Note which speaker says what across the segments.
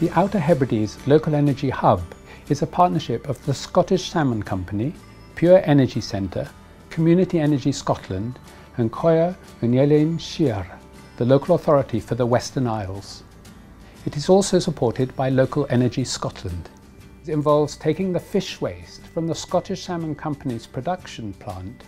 Speaker 1: The Outer Hebrides Local Energy Hub is a partnership of the Scottish Salmon Company, Pure Energy Centre, Community Energy Scotland and Coire Unyelin Shir, the local authority for the Western Isles. It is also supported by Local Energy Scotland. It involves taking the fish waste from the Scottish Salmon Company's production plant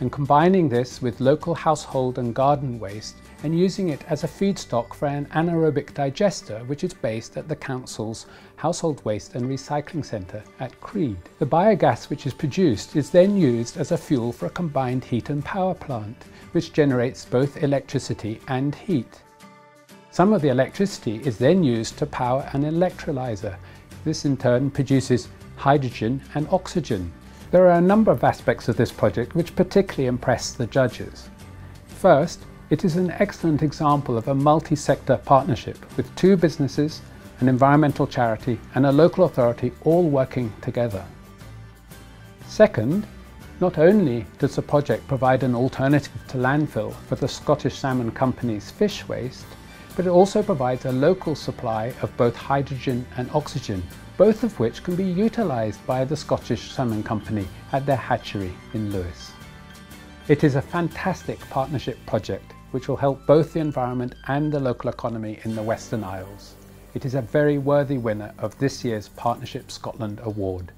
Speaker 1: and combining this with local household and garden waste and using it as a feedstock for an anaerobic digester which is based at the Council's Household Waste and Recycling Centre at Creed. The biogas which is produced is then used as a fuel for a combined heat and power plant which generates both electricity and heat. Some of the electricity is then used to power an electrolyser. This in turn produces hydrogen and oxygen. There are a number of aspects of this project which particularly impress the judges. First, it is an excellent example of a multi-sector partnership with two businesses, an environmental charity and a local authority all working together. Second, not only does the project provide an alternative to landfill for the Scottish Salmon Company's fish waste, but it also provides a local supply of both hydrogen and oxygen, both of which can be utilised by the Scottish Salmon Company at their hatchery in Lewis. It is a fantastic partnership project which will help both the environment and the local economy in the Western Isles. It is a very worthy winner of this year's Partnership Scotland Award.